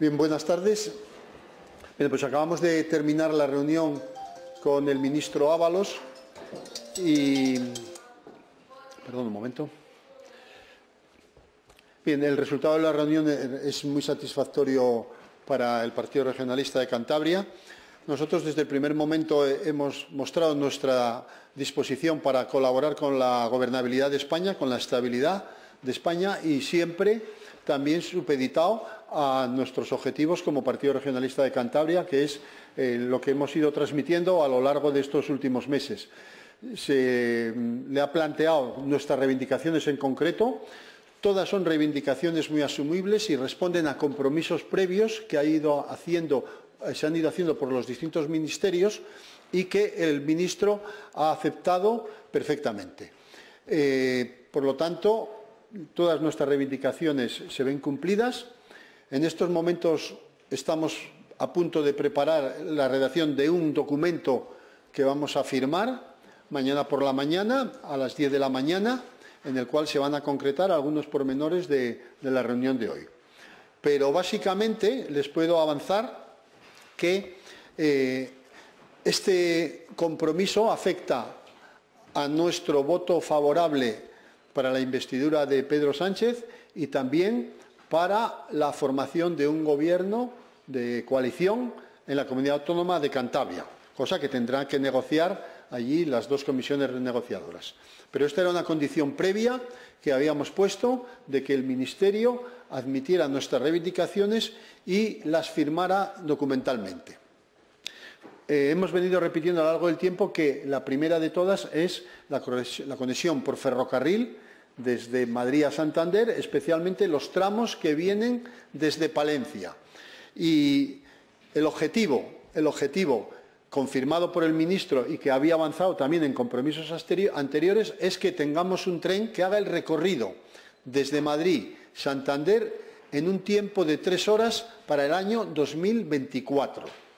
Bien, buenas tardes. Bien, pues acabamos de terminar la reunión con el ministro Ábalos y... Perdón un momento. Bien, el resultado de la reunión es muy satisfactorio para el Partido Regionalista de Cantabria. Nosotros desde el primer momento hemos mostrado nuestra disposición para colaborar con la gobernabilidad de España, con la estabilidad de España y siempre también supeditado a nuestros objetivos como Partido Regionalista de Cantabria, que es eh, lo que hemos ido transmitiendo a lo largo de estos últimos meses. Se mm, le ha planteado nuestras reivindicaciones en concreto. Todas son reivindicaciones muy asumibles y responden a compromisos previos que ha ido haciendo, eh, se han ido haciendo por los distintos ministerios y que el ministro ha aceptado perfectamente. Eh, por lo tanto, todas nuestras reivindicaciones se ven cumplidas. En estos momentos estamos a punto de preparar la redacción de un documento que vamos a firmar mañana por la mañana, a las 10 de la mañana, en el cual se van a concretar algunos pormenores de, la reunión de hoy. Pero básicamente les puedo avanzar que eh, este compromiso afecta a nuestro voto favorable para la investidura de Pedro Sánchez y también para la formación de un gobierno de coalición en la comunidad autónoma de Cantabria, cosa que tendrán que negociar allí las dos comisiones negociadoras. Pero esta era una condición previa que habíamos puesto de que el Ministerio admitiera nuestras reivindicaciones y las firmara documentalmente. Eh, hemos venido repitiendo a lo largo del tiempo que la primera de todas es la conexión por ferrocarril desde Madrid a Santander, especialmente los tramos que vienen desde Palencia. Y el objetivo, el objetivo confirmado por el ministro y que había avanzado también en compromisos anteriores es que tengamos un tren que haga el recorrido desde Madrid, Santander, en un tiempo de tres horas para el año 2024.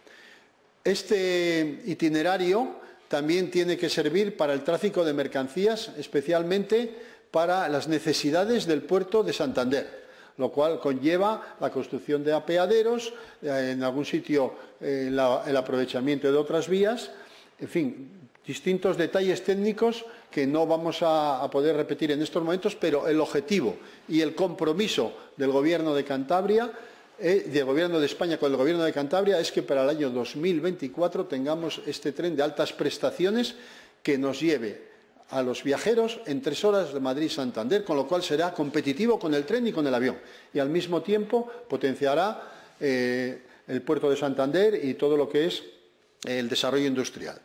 Este itinerario también tiene que servir para el tráfico de mercancías, especialmente para las necesidades del puerto de Santander, lo cual conlleva la construcción de apeaderos, eh, en algún sitio eh, el aprovechamiento de otras vías, en fin, distintos detalles técnicos que no vamos a, poder repetir en estos momentos, pero el objetivo y el compromiso del Gobierno de Cantabria del Gobierno de España con el Gobierno de Cantabria es que para el año 2024 tengamos este tren de altas prestaciones que nos lleve a los viajeros en tres horas de Madrid-Santander, con lo cual será competitivo con el tren y con el avión. Y al mismo tiempo potenciará eh, el puerto de Santander y todo lo que es el desarrollo industrial.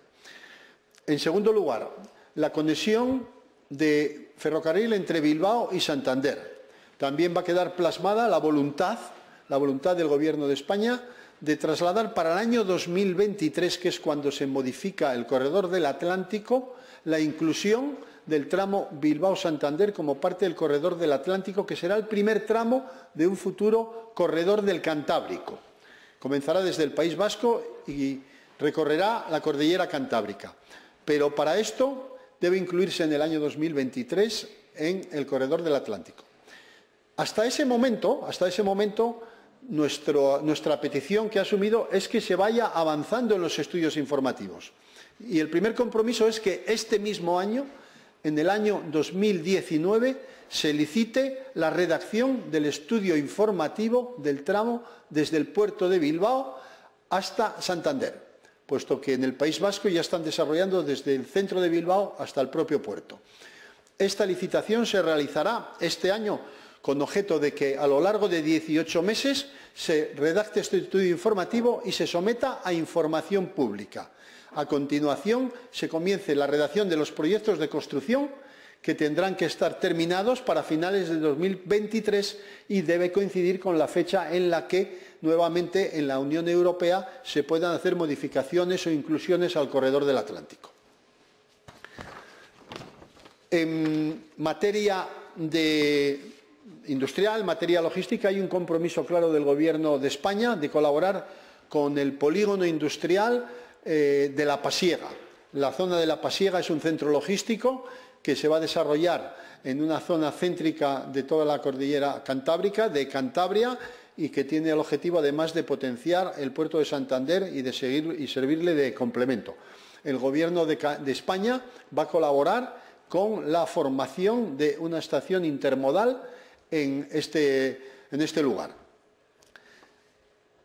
En segundo lugar, la conexión de ferrocarril entre Bilbao y Santander. También va a quedar plasmada la voluntad la voluntad del Gobierno de España de trasladar para el año 2023, que es cuando se modifica el corredor del Atlántico, la inclusión del tramo Bilbao-Santander como parte del corredor del Atlántico, que será el primer tramo de un futuro corredor del Cantábrico. Comenzará desde el País Vasco y recorrerá la cordillera cantábrica. Pero para esto debe incluirse en el año 2023 en el corredor del Atlántico. Hasta ese momento, hasta ese momento, nuestra petición que ha asumido es que se vaya avanzando en los estudios informativos. Y el primer compromiso es que este mismo año, en el año 2019, se licite la redacción del estudio informativo del tramo desde el puerto de Bilbao hasta Santander, puesto que en el País Vasco ya están desarrollando desde el centro de Bilbao hasta el propio puerto. Esta licitación se realizará este año con objeto de que a lo largo de 18 meses se redacte este estudio informativo y se someta a información pública. A continuación, se comience la redacción de los proyectos de construcción que tendrán que estar terminados para finales de 2023 y debe coincidir con la fecha en la que nuevamente en la Unión Europea se puedan hacer modificaciones o inclusiones al corredor del Atlántico. En materia de industrial, materia logística, hay un compromiso claro del Gobierno de España de colaborar con el polígono industrial eh, de La Pasiega. La zona de La Pasiega es un centro logístico que se va a desarrollar en una zona céntrica de toda la cordillera cantábrica, de Cantabria, y que tiene el objetivo, además, de potenciar el puerto de Santander y de seguir y servirle de complemento. El Gobierno de, de España va a colaborar con la formación de una estación intermodal en este, en este lugar.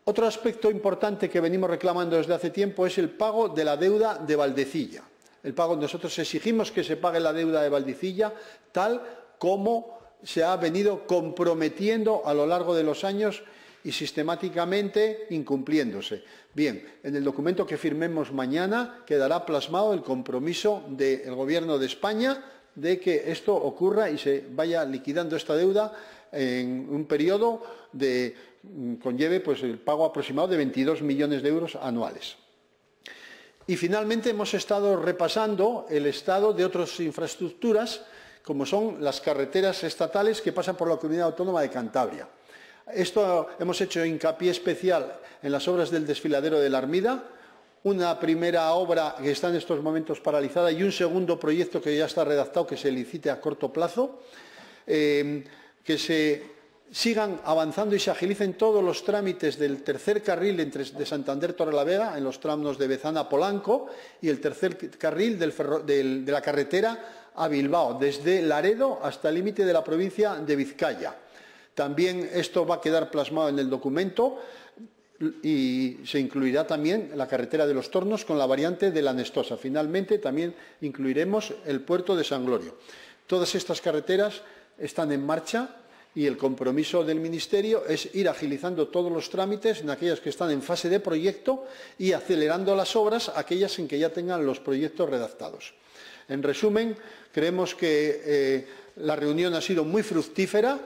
Otro aspecto importante que venimos reclamando desde hace tiempo es el pago de la deuda de Valdecilla. El pago, nosotros exigimos que se pague la deuda de Valdecilla tal como se ha venido comprometiendo a lo largo de los años y sistemáticamente incumpliéndose. Bien, en el documento que firmemos mañana quedará plasmado el compromiso del Gobierno de España de que esto ocurra y se vaya liquidando esta deuda en un periodo de mm, conlleve pues, el pago aproximado de 22 millones de euros anuales. Y finalmente hemos estado repasando el estado de otras infraestructuras, como son las carreteras estatales que pasan por la Comunidad Autónoma de Cantabria. Esto hemos hecho hincapié especial en las obras del desfiladero de la Armida, una primera obra que está en estos momentos paralizada y un segundo proyecto que ya está redactado que se licite a corto plazo, eh, que se sigan avanzando y se agilicen todos los trámites del tercer carril entre, de Santander Torrelavega en los tramos de Bezana Polanco y el tercer carril de la carretera a Bilbao, desde Laredo hasta el límite de la provincia de Vizcaya. También esto va a quedar plasmado en el documento y se incluirá también la carretera de los Tornos con la variante de la Nestosa. Finalmente, también incluiremos el puerto de San Glorio. Todas estas carreteras están en marcha y el compromiso del Ministerio es ir agilizando todos los trámites en aquellas que están en fase de proyecto y acelerando las obras aquellas en que ya tengan los proyectos redactados. En resumen, creemos que eh, la reunión ha sido muy fructífera,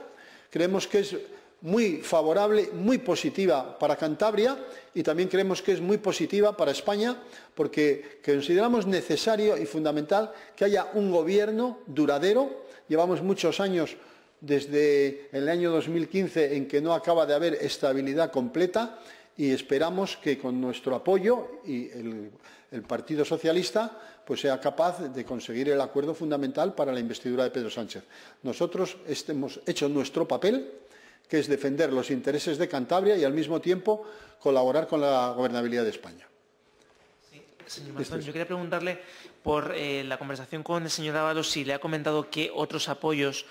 creemos que es muy favorable, muy positiva para Cantabria y también creemos que es muy positiva para España porque consideramos necesario y fundamental que haya un gobierno duradero. Llevamos muchos años desde el año 2015 en que no acaba de haber estabilidad completa y esperamos que con nuestro apoyo y el, Partido Socialista pues sea capaz de conseguir el acuerdo fundamental para la investidura de Pedro Sánchez. Nosotros hemos hecho nuestro papel, que es defender los intereses de Cantabria y al mismo tiempo colaborar con la gobernabilidad de España. señor Mastón, yo quería preguntarle por eh, la conversación con el señor Ábalos si le ha comentado qué otros apoyos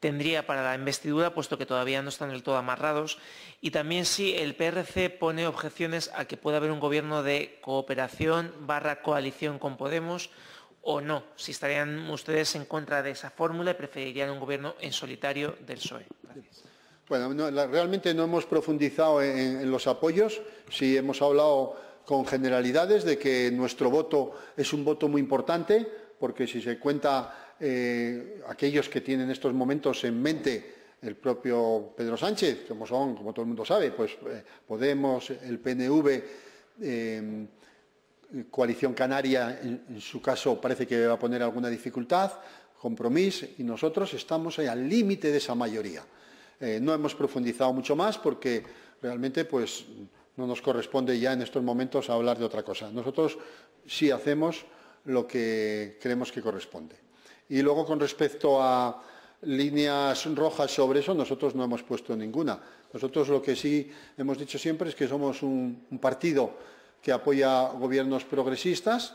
tendría para la investidura, puesto que todavía no están del todo amarrados, y también si el PRC pone objeciones a que pueda haber un gobierno de cooperación barra coalición con Podemos o no, si estarían ustedes en contra de esa fórmula y preferirían un gobierno en solitario del PSOE. Bueno, realmente no hemos profundizado en los apoyos, sí hemos hablado con generalidades de que nuestro voto es un voto muy importante, porque si se cuenta eh, aquellos que tienen estos momentos en mente el propio Pedro Sánchez, como como todo el mundo sabe, pues eh, Podemos, el PNV, eh, Coalición Canaria, en, su caso parece que va a poner alguna dificultad, compromiso, y nosotros estamos al límite de esa mayoría. No hemos profundizado mucho más porque realmente pues, no nos corresponde ya en estos momentos hablar de otra cosa. Nosotros sí hacemos lo que creemos que corresponde. Y luego, con respecto a líneas rojas sobre eso, nosotros no hemos puesto ninguna. Nosotros lo que sí hemos dicho siempre es que somos un, partido que apoya gobiernos progresistas,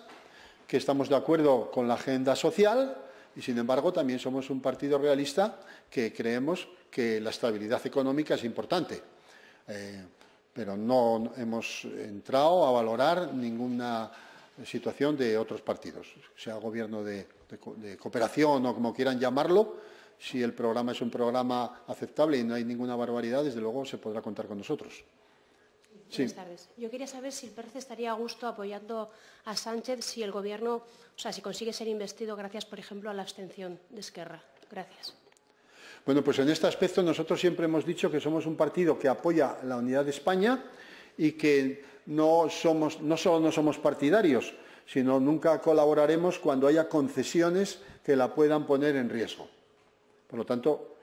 que estamos de acuerdo con la agenda social y, sin embargo, también somos un partido realista que creemos que la estabilidad económica es importante. Eh, pero no hemos entrado a valorar ninguna situación de otros partidos, sea gobierno de, cooperación o como quieran llamarlo. Si el programa es un programa aceptable y no hay ninguna barbaridad, desde luego se podrá contar con nosotros. Tardes. Yo quería saber si el PERCE estaría a gusto apoyando a Sánchez si el Gobierno, o sea, si consigue ser investido gracias, por ejemplo, a la abstención de Esquerra. Gracias. Bueno, pues en este aspecto nosotros siempre hemos dicho que somos un partido que apoya la unidad de España y que no, somos, no solo no somos partidarios, sino nunca colaboraremos cuando haya concesiones que la puedan poner en riesgo. Por lo tanto,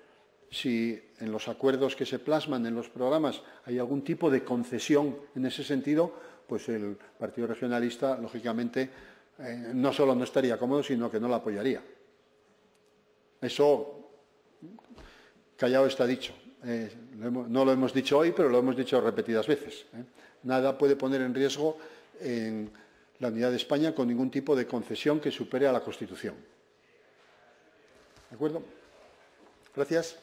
si en los acuerdos que se plasman en los programas hay algún tipo de concesión en ese sentido, pues el Partido Regionalista, lógicamente, eh, no solo no estaría cómodo, sino que no la apoyaría. Eso, callado está dicho. eh, no lo hemos dicho hoy, pero lo hemos dicho repetidas veces. ¿eh? Nada puede poner en riesgo la unidad de España con ningún tipo de concesión que supere a la Constitución. ¿De acuerdo? Gracias.